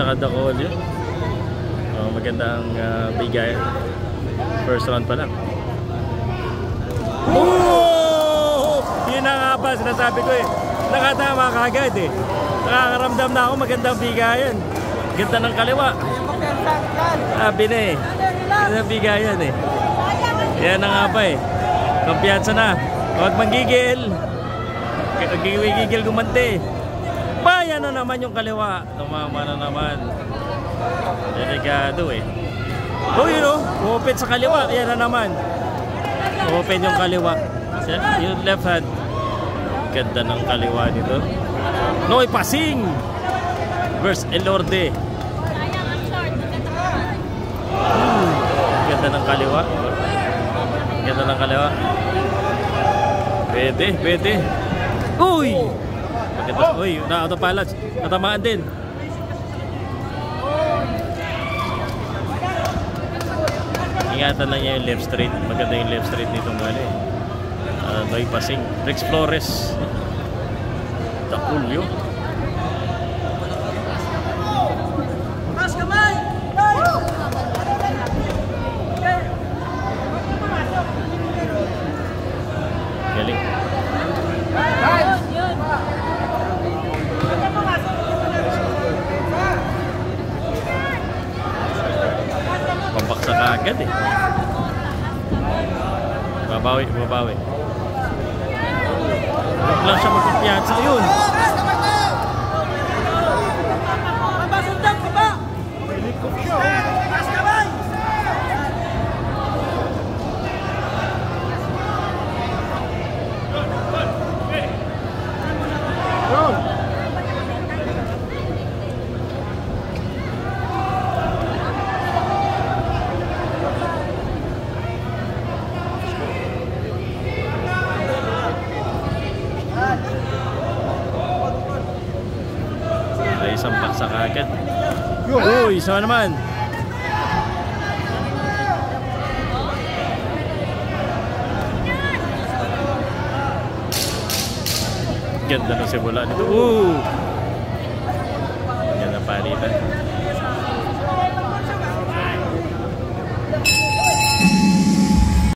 Saka Dacolio. Oh, magandang uh, bigay. First round pa lang. Oh! Yun na nga ba, sinasabi ko eh. Nakatama ka agad eh. Nakakaramdam na ako magandang bigayan. Ganda ng kaliwa. Sabi na eh. Magandang bigayan eh. Yan na nga ba eh. Kumpiyansa na. Huwag manggigil. Gigil gumante. Bayan na naman yung kaliwa. Tumama na naman. Delikado eh. Oh, yun oh. Open sa kaliwa. Yan na naman. Open yung kaliwa. Yung left hand. Ganda ng kaliwa nito. Noy Pasing versus Elorde. Hmm. Ganda ng kaliwa. Ganda ng kaliwa. Pwede, pwede. Uy! Maganda. Uy, na-auto pilot. Natamaan din. Ingatan lang niya yung left straight. Maganda yung left straight nitong mali. Uh, Noy Pasing. Rex Flores. Takulyo. Galing. Pambaksa ka agad eh. Babawi, babawi. Huwag lang siya magkumpiyansa. Yun! Isang paksa kagad. Uy, isa naman. Ganda ng simula nito. Ooh! Ang palitan.